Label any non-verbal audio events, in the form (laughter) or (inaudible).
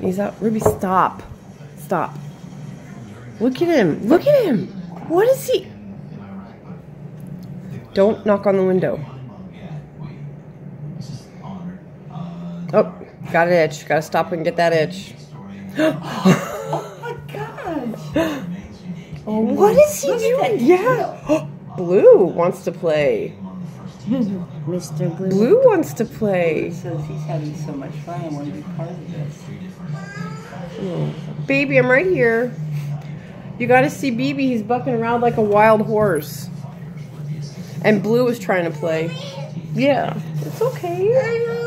He's out. Ruby, stop. Stop. Look at him. Look at him. What is he? Don't knock on the window. Oh, got an itch. Gotta stop and get that itch. (gasps) Oh my gosh. Oh, what is he doing? Yeah. (gasps) Blue wants to play. (laughs) Mr. Blue. Blue wants to play. says he's having so much fun. I want to be part of this. Hmm. Baby, I'm right here. You gotta see BB. He's bucking around like a wild horse. And Blue is trying to play. Yeah, it's okay.